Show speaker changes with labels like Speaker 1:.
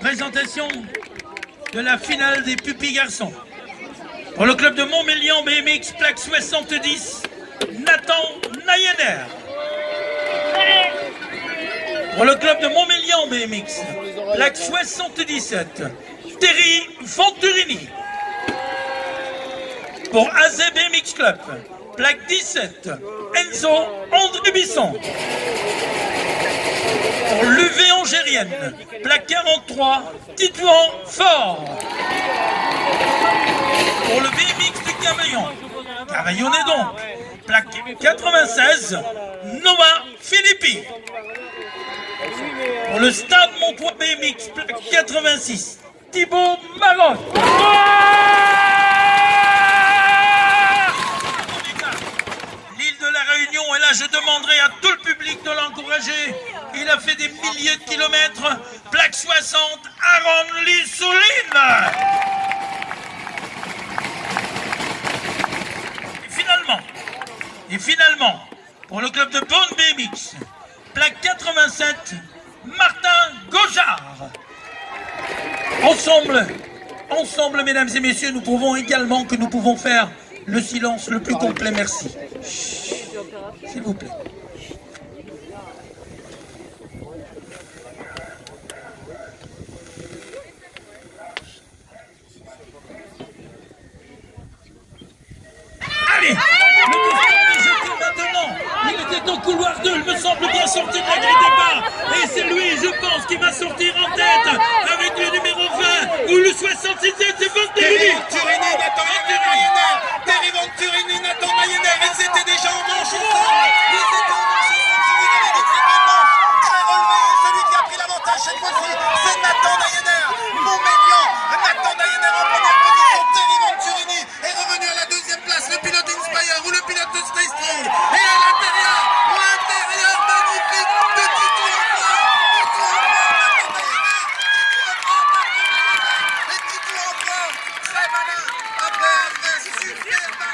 Speaker 1: présentation de la finale des pupilles garçons. Pour le club de Montmélian BMX, plaque 70, Nathan Nayener. Pour le club de Montmélian BMX, plaque 77, Terry Venturini. Pour AZ BMX Club, plaque 17, Enzo André Bisson. Pour l'UV Angérienne, plaque 43, Titouan Fort. Pour le BMX du Cavaillon, Cavaillonnet donc, plaque 96, Noah Philippi. Pour le stade Montois BMX, plaque 86, Thibaut Marotte. L'île de la Réunion, et là je demanderai à public de l'encourager. Il a fait des milliers de kilomètres. Plaque 60, Aaron Lee Souline. Et finalement, et finalement, pour le club de Bonne BMX, plaque 87, Martin Gojard. Ensemble, ensemble, mesdames et messieurs, nous prouvons également que nous pouvons faire le silence le plus complet. Merci. S'il vous plaît. Allez Le au couloir 2, il me semble bien sorti de la grille départ Et c'est lui, je pense, qui va sortir en tête
Speaker 2: C'est Nathan Mayener Montmélian